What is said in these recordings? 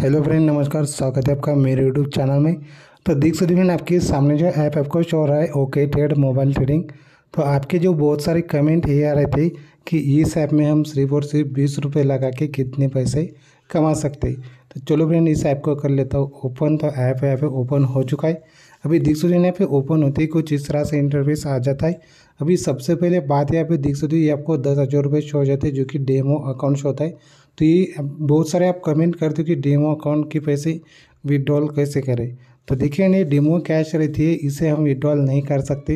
Hello friend, नमस्कार, स्वागत है आपका मेरे यूट्यूब चैनल में। तो देख सकते हैं आपके सामने जो ऐप आपको शो रहा है ओके ट्रेड मोबाइल ट्रेडिंग तो आपके जो बहुत सारे कमेंट ये आ रहे थे कि इस ऐप में हम सिर्फ़ और सिर्फ़ बीस रुपये लगा के कितने पैसे कमा सकते तो चलो फ्रेंड, इस ऐप को कर लेता हूँ, ओपन। तो ऐप यहाँ पे ओपन हो चुका है। अभी देख सकते यहाँ पे ओपन होते ही कुछ इस तरह से इंटरफेस आ जाता है। अभी सबसे पहले बात यहाँ पे देख सकते हो, ये आपको दस हज़ार रुपये शो हो जाते हैं, जो कि डेमो अकाउंट शो होता है। तो ये बहुत सारे आप कमेंट करते हो कि डेमो अकाउंट के पैसे विड्रॉल कैसे करें। तो देखिए नहीं डेमो कैश रहती है इसे हम विड्रॉल नहीं कर सकते।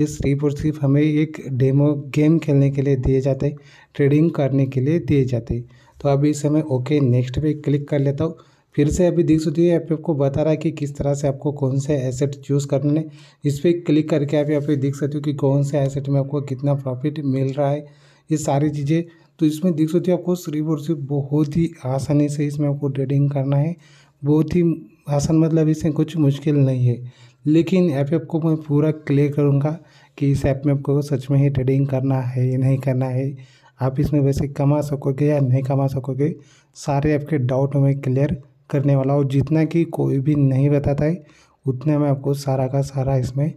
ये सिर्फ़ और सिर्फ़ हमें एक डेमो गेम खेलने के लिए दिए जाते ट्रेडिंग करने के लिए दिए जाते। तो अभी इसे मैं ओके नेक्स्ट पे क्लिक कर लेता हूँ। फिर से अभी देख सकते हो आपको बता रहा है कि किस तरह से आपको कौन से एसेट चूज़ करने इस पर क्लिक करके आप यहाँ पे देख सकते हो कि कौन से एसेट में आपको कितना प्रॉफिट मिल रहा है। ये सारी चीज़ें तो इसमें देख सकते हो आपको सिर्फ़ और सिर्फ़ बहुत ही आसानी से इसमें आपको ट्रेडिंग करना है। बहुत ही आसान मतलब इसमें कुछ मुश्किल नहीं है। लेकिन ऐप आपको मैं पूरा क्लियर करूँगा कि इस ऐप में आपको सच में ही ट्रेडिंग करना है या नहीं करना है। आप इसमें वैसे कमा सकोगे या नहीं कमा सकोगे, सारे आपके डाउट में क्लियर करने वाला हूँ। जितना कि कोई भी नहीं बताता है, उतना मैं आपको सारा का सारा इसमें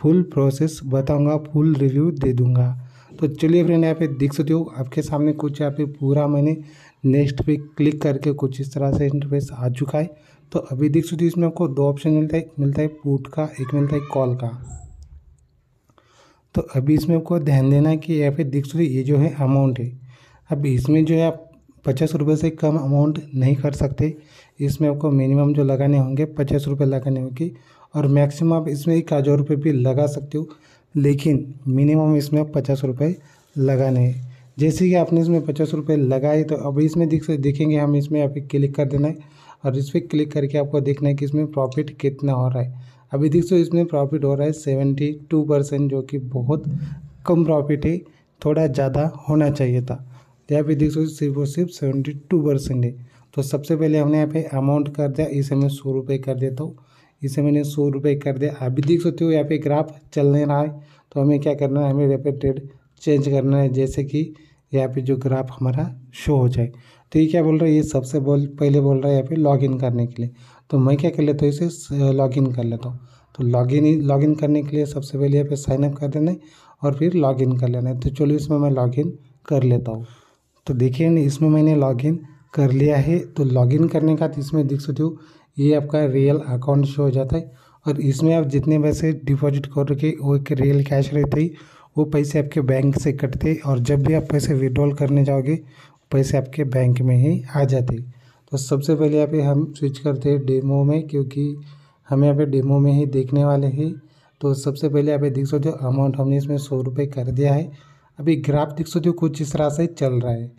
फुल प्रोसेस बताऊँगा फुल रिव्यू दे दूँगा। तो चलिए फ्रेंड, यहाँ पे देख सकते हो, आपके सामने कुछ यहाँ पे पूरा मैंने नेक्स्ट पे क्लिक करके कुछ इस तरह से इंटरफेस आ चुका है। तो अभी देख सकते हो, इसमें आपको दो ऑप्शन मिलता है मिलता है पुट का, एक मिलता है कॉल का। तो अभी इसमें आपको ध्यान देना है कि यहाँ पे देख सकते ये जो है अमाउंट है। अभी इसमें जो है आप पचास रुपये से कम अमाउंट नहीं कर सकते। इसमें आपको मिनिमम जो लगाने होंगे, पचास रुपये लगाने होंगे। और मैक्सिमम आप इसमें एक हज़ार रुपये भी लगा सकते हो। लेकिन मिनिमम इसमें पचास रुपये लगाने हैं। जैसे कि आपने इसमें पचास रुपये लगाए तो अभी इसमें देख, देखेंगे हम इसमें आप क्लिक कर देना है। और इस पर क्लिक करके आपको देखना है कि इसमें प्रॉफिट कितना हो रहा है। अभी देख सो इसमें प्रॉफिट हो रहा है सेवेंटी टू परसेंट जो कि बहुत कम प्रॉफिट है, थोड़ा ज़्यादा होना चाहिए था। यहाँ पे देख सो सिर्फ़ और सिर्फ़ सेवेंटी टू परसेंट है। तो सबसे पहले हमने यहाँ पे अमाउंट कर दिया, इसे मैं सौ रुपये कर देता हूँ। इसे मैंने सौ रुपये कर दिया। अभी देख सकते हो यहाँ पे ग्राफ चल नहीं रहा है। तो हमें क्या करना है? हमें ट्रेड चेंज करना है, जैसे कि यहाँ पे जो ग्राफ हमारा शो हो जाए। तो ये क्या बोल रहा है? ये सबसे बोल, पहले बोल रहा है यहाँ पे लॉगिन करने के लिए। तो मैं क्या कर लेता हूँ? इसे लॉगिन कर लेता हूँ। तो लॉगिन लॉगिन करने के लिए सबसे पहले यहाँ पे साइनअप कर देना है और फिर लॉगिन कर लेना है। तो चलो इसमें मैं लॉगिन कर लेता हूँ। तो देखिए, इसमें मैंने लॉगिन कर लिया है। तो लॉगिन करने का इसमें देख सकते हो ये आपका रियल अकाउंट शो हो जाता है। और इसमें आप जितने पैसे डिपॉजिट कर रखे वो एक रियल कैश रहते ही। वो पैसे आपके बैंक से कटते और जब भी आप पैसे विड्रॉल करने जाओगे, पैसे आपके बैंक में ही आ जाते तो सबसे पहले यहाँ पे हम स्विच करते हैं डेमो में, क्योंकि हम यहाँ पे डेमो में ही देखने वाले हैं। तो सबसे पहले यहाँ पे देख सकते हो अमाउंट हमने इसमें सौ रुपये कर दिया है। अभी ग्राफ देख सकते हो, कुछ इस तरह से चल रहा है।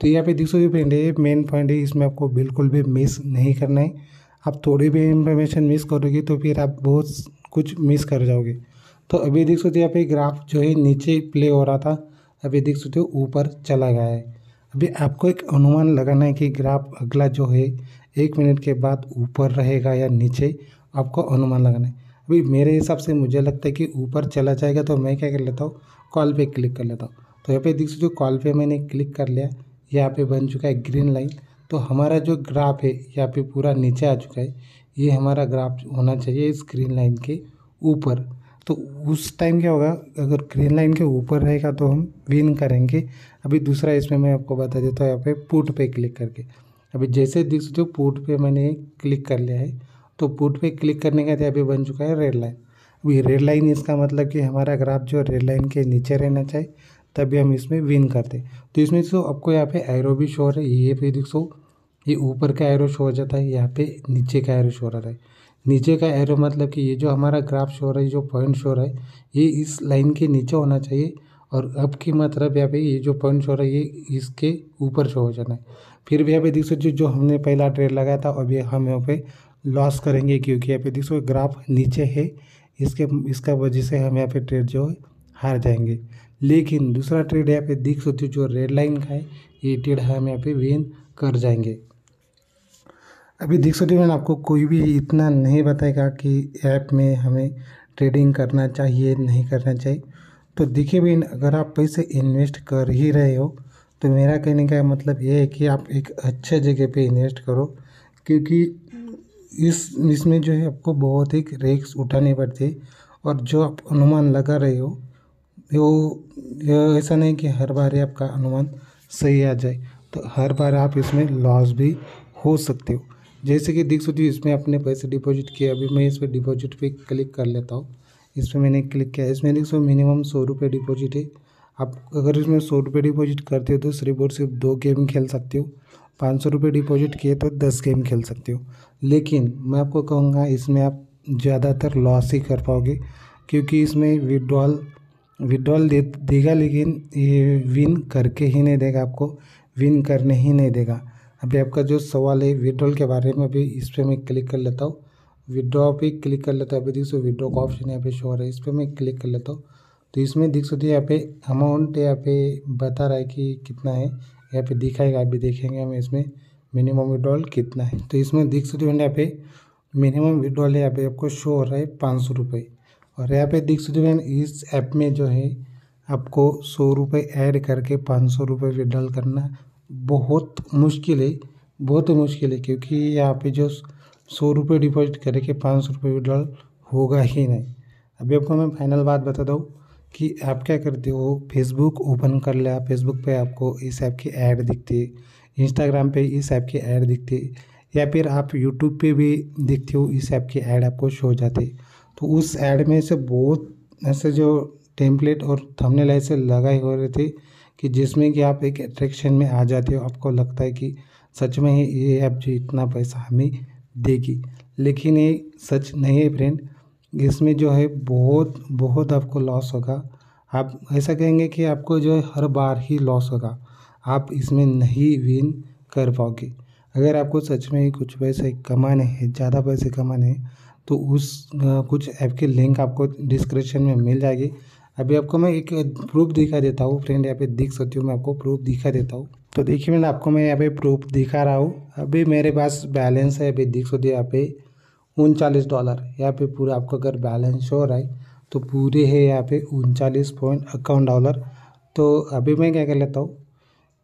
तो यहाँ पे देख सकते हो फ्रेंड ये मेन पॉइंट है, इसमें आपको बिल्कुल भी मिस नहीं करना है। आप थोड़ी भी इंफॉर्मेशन मिस करोगे तो फिर आप बहुत कुछ मिस कर जाओगे। तो अभी देख सकते हो यहाँ पे ग्राफ जो है नीचे प्ले हो रहा था, अभी देख सकते हो ऊपर चला गया है। अभी आपको एक अनुमान लगाना है कि ग्राफ अगला जो है, एक मिनट के बाद ऊपर रहेगा या नीचे, आपको अनुमान लगाना है। अभी मेरे हिसाब से मुझे लगता है कि ऊपर चला जाएगा तो मैं क्या कर लेता हूँ कॉल पे क्लिक कर लेता हूँ। तो यहाँ पे देख सकते हो कॉल पे मैंने क्लिक कर लिया, यहाँ पे बन चुका है ग्रीन लाइन तो हमारा जो ग्राफ है, यहाँ पे पूरा नीचे आ चुका है, ये हमारा ग्राफ होना चाहिए इस ग्रीन लाइन के ऊपर। तो उस टाइम क्या होगा, अगर ग्रीन लाइन के ऊपर रहेगा तो हम विन करेंगे। अभी दूसरा इसमें मैं आपको बता देता हूँ, यहाँ पे पुट पे क्लिक करके। अभी जैसे देख हो, पुट पे मैंने क्लिक कर लिया है। तो पुट पे क्लिक करने का यहाँ पे बन चुका है रेड लाइन। अभी रेड लाइन इसका मतलब कि हमारा ग्राफ जो रेड लाइन के नीचे रहना चाहिए, तभी हम इसमें विन करते तो इसमें तो आपको यहाँ पे एरो भी शो हो ये देख सो ये ऊपर का एरो शो हो जाता है, यहाँ पे नीचे का एरो शो हो रहा है। नीचे का एरो मतलब कि ये जो हमारा ग्राफ शो हो रहा है, जो पॉइंट शो हो रहा है, ये इस लाइन के नीचे होना चाहिए और अब की मतलब यहाँ पे ये जो पॉइंट शो रहा है, ये इसके ऊपर शो हो जाना है। फिर भी यहाँ पे देख सकते जो हमने पहला ट्रेड लगाया था अभी हम यहाँ पे लॉस करेंगे क्योंकि यहाँ पे देख सकते ग्राफ नीचे है, इसके, इसका वजह से हम यहाँ पे ट्रेड जो है, हार जाएँगे। लेकिन दूसरा ट्रेड यहाँ पे देख सकते हो जो रेड लाइन का है, ये ट्रेड हम यहाँ पे विन कर जाएँगे। अभी देख सकते हो आपको कोई भी इतना नहीं बताएगा कि ऐप में हमें ट्रेडिंग करना चाहिए, नहीं करना चाहिए। तो देखिए भाई अगर आप पैसे इन्वेस्ट कर ही रहे हो तो मेरा कहने का मतलब ये है कि आप एक अच्छे जगह पे इन्वेस्ट करो, क्योंकि इस, इसमें जो है आपको बहुत ही रिस्क उठाने पड़ते और जो आप अनुमान लगा रहे हो, वो ऐसा नहीं कि हर बार आपका अनुमान सही आ जाए तो हर बार आप इसमें लॉस भी हो सकते हो। जैसे कि देख सकती इसमें अपने पैसे डिपॉजिट किए, अभी मैं इस पर डिपॉजिट पे क्लिक कर लेता हूँ। इस पर मैंने क्लिक किया। इसमें सो मिनिमम सौ रुपये डिपॉजिट है। आप अगर इसमें सौ रुपये डिपॉजिट करते हो तो सिर्फ़ और सिर्फ़ दो गेम खेल सकते हो। पाँच सौ रुपये डिपॉजिट किए तो दस गेम खेल सकते हो। लेकिन मैं आपको कहूँगा, इसमें आप ज़्यादातर लॉस ही कर पाओगे, क्योंकि इसमें विड्रॉल विड्रॉल दे, देगा, लेकिन ये विन करके ही नहीं देगा आपको विन करने ही नहीं देगा। अभी आपका जो सवाल है विड्रॉल के बारे में भी इस पर मैं क्लिक कर लेता हूँ। विड्रॉ पे क्लिक कर लेता हूँ। अभी देख सो विड्रॉ का ऑप्शन यहाँ पे शो हो रहा है। इस पर मैं क्लिक कर लेता हूँ। तो इसमें देख सकते यहाँ पे अमाउंट यहाँ पे बता रहा है कि कितना है। यहाँ पे दिखाएगा, अभी देखेंगे हम इसमें मिनिमम विड्रॉल कितना है। तो इसमें देख सकते हो यहाँ पे मिनिमम विड्रॉल यहाँ पे आपको शो हो रहा है पाँच सौ रुपये और यहाँ पे देख सकते हो इस ऐप में जो है आपको सौ रुपये ऐड करके पाँच सौ रुपये विड्रॉल करना बहुत मुश्किल है, बहुत मुश्किल है, क्योंकि यहाँ पे जो सौ रुपये डिपॉजिट करके पाँच सौ रुपये विड्रॉल होगा ही नहीं। अभी आपको मैं फाइनल बात बता दूँ कि आप क्या करते हो? फेसबुक ओपन कर लिया फेसबुक पे आपको इस ऐप की ऐड दिखती है इंस्टाग्राम पे इस ऐप की ऐड दिखती है, या फिर आप यूट्यूब पे भी देखते हो, इस ऐप की ऐड आपको शो हो जाती तो उस ऐड में से बहुत ऐसे जो टेम्पलेट और थंबनेल ऐसे लगाए हो रहे थे कि जिसमें कि आप एक अट्रैक्शन में आ जाते हो, आपको लगता है कि सच में ही ये ऐप जो इतना पैसा हमें देगी। लेकिन ये सच नहीं है फ्रेंड इसमें जो है बहुत बहुत आपको लॉस होगा। आप ऐसा कहेंगे कि आपको जो है हर बार ही लॉस होगा। आप इसमें नहीं विन कर पाओगे। अगर आपको सच में ही कुछ पैसे कमाने हैं, ज़्यादा पैसे कमाने हैं तो उस कुछ ऐप के लिंक आपको डिस्क्रिप्शन में मिल जाएगी। अभी आपको मैं एक प्रूफ दिखा देता हूँ फ्रेंड यहाँ पे दिख सकती हूँ मैं आपको प्रूफ दिखा देता हूँ। तो देखिए मैंने आपको मैं यहाँ पे प्रूफ दिखा रहा हूँ। अभी मेरे पास बैलेंस है, अभी देख सकते हो यहाँ पे उनचालीस डॉलर यहाँ पे पूरा आपको अगर बैलेंस हो रहा है तो पूरे है यहाँ पे उनचालीस पॉइंट अकाउंट डॉलर तो अभी मैं क्या कर लेता हूँ,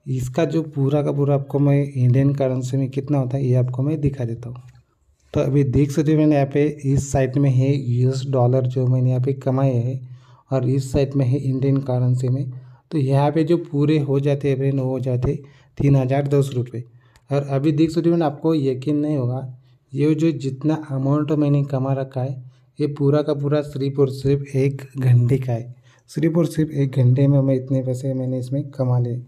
इसका जो पूरा का पूरा आपको मैं इंडियन करेंसी में कितना होता है, ये आपको मैं दिखा देता हूँ। तो अभी देख सकते हो मैंने यहाँ पे इस साइट में है यूएस डॉलर जो मैंने यहाँ पे कमाए हैं। और इस साइड में है इंडियन करेंसी में। तो यहाँ पे जो पूरे हो जाते हैं फ्रेंड वो हो जाते तीन हज़ार दस रुपये और अभी देख सकते मैंने आपको यकीन नहीं होगा, ये जो जितना अमाउंट मैंने कमा रखा है, ये पूरा का पूरा सिर्फ़ और सिर्फ़ एक घंटे का है। सिर्फ़ और सिर्फ़ एक घंटे में मैं इतने पैसे मैंने इसमें कमा लिए।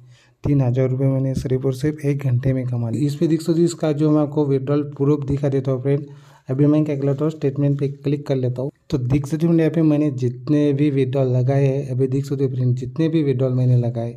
तीन हज़ार रुपये मैंने सिर्फ़ और सिर्फ़ एक घंटे में कमा ली इस पर देख सकते इसका जो मैं आपको विड्रॉल प्रूफ दिखा देता हूँ फ्रेंड अभी मैं क्या कर लेता हूँ स्टेटमेंट पे क्लिक कर लेता हूँ। तो देख सकते हो यहाँ पे मैंने जितने भी विड्रॉल लगाए हैं, अभी देख सकते हो फ्रेंड जितने भी विड्रॉल मैंने लगाए,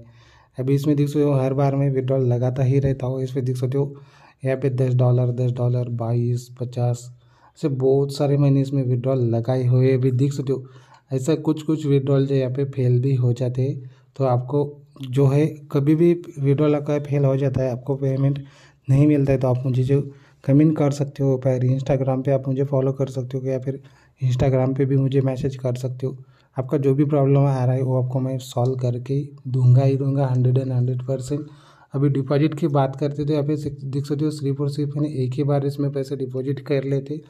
अभी इसमें देख सकते हो, हर बार मैं विड्रॉल लगाता ही रहता हूँ, इसमें देख सकते हो, यहाँ पे दस डॉलर दस डॉलर बाईस, पचास, ऐसे बहुत सारे मैंने इसमें विड्रॉल लगाए हुए अभी देख सकते हो, ऐसा कुछ कुछ विड्रॉल जो यहाँ पे फेल भी हो जाते हैं तो आपको जो है, कभी भी विड्रॉल लगा फेल हो जाता है, आपको पेमेंट नहीं मिलता है तो आप मुझे जो कमेंट कर सकते हो फिर इंस्टाग्राम पे आप मुझे फॉलो कर सकते हो, या फिर इंस्टाग्राम पे भी मुझे मैसेज कर सकते हो। आपका जो भी प्रॉब्लम आ रहा है, वो आपको मैं सॉल्व करके दूँगा ही दूँगा हंड्रेड एंड हंड्रेड परसेंट अभी डिपॉजिट की बात करते थे यहाँ पे देख सकते हो, सिर्फ़ और सिर्फ़ मैंने एक ही बार इसमें पैसे डिपॉजिट कर लेते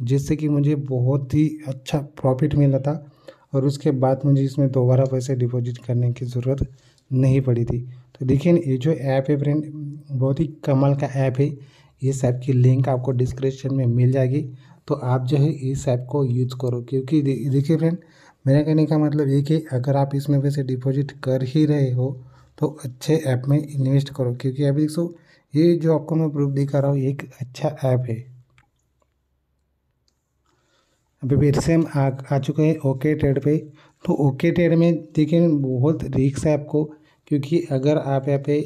जिससे कि मुझे बहुत ही अच्छा प्रॉफिट मिला था और उसके बाद मुझे इसमें दोबारा पैसे डिपॉजिट करने की ज़रूरत नहीं पड़ी थी। तो देखिए, ये जो ऐप है फ्रेंड बहुत ही कमाल का ऐप है। इस ऐप की लिंक आपको डिस्क्रिप्शन में मिल जाएगी। तो आप जो है इस ऐप को यूज़ करो क्योंकि देखिए फ्रेंड मेरा कहने का मतलब ये कि अगर आप इसमें पैसे डिपॉजिट कर ही रहे हो तो अच्छे ऐप में इन्वेस्ट करो क्योंकि अभी देखो ये जो आपको मैं प्रूफ दिखा रहा हूँ एक अच्छा ऐप है। अभी फिर से हम आ, आ चुके हैं ओके ट्रेड पे। तो ओके ट्रेड में देखिए बहुत रिक्स है आपको क्योंकि अगर आप यहाँ पे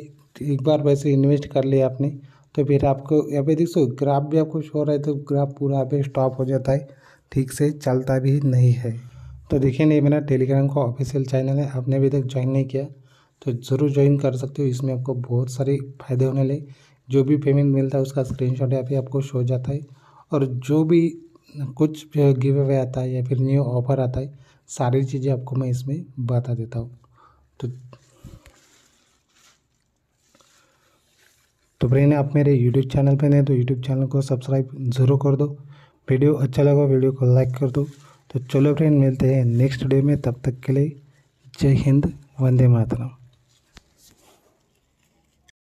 एक बार वैसे इन्वेस्ट कर लिया आपने तो फिर आपको, यहाँ पे देखो ग्राफ भी आपको शो रहा है तो ग्राफ पूरा यहाँ पे स्टॉप हो जाता है। ठीक से चलता भी नहीं है। तो देखिए नहीं मेरा टेलीग्राम का ऑफिशियल चैनल है, आपने अभी तक ज्वाइन नहीं किया तो ज़रूर ज्वाइन कर सकते हो। इसमें आपको बहुत सारे फ़ायदे होने लगे जो भी पेमेंट मिलता है, उसका स्क्रीन शॉट यहाँ पे आपको शो हो जाता है। और जो भी कुछ गिव अवे आता है, या फिर न्यू ऑफ़र आता है, सारी चीज़ें आपको मैं इसमें बता देता हूँ। तो तो फ्रेंड आप मेरे यूट्यूब चैनल पर नहीं तो यूट्यूब चैनल को सब्सक्राइब ज़रूर कर दो। वीडियो अच्छा लगा, वीडियो को लाइक कर दो। तो चलो फ्रेंड मिलते हैं नेक्स्ट डे में, तब तक के लिए जय हिंद, वंदे मातरम।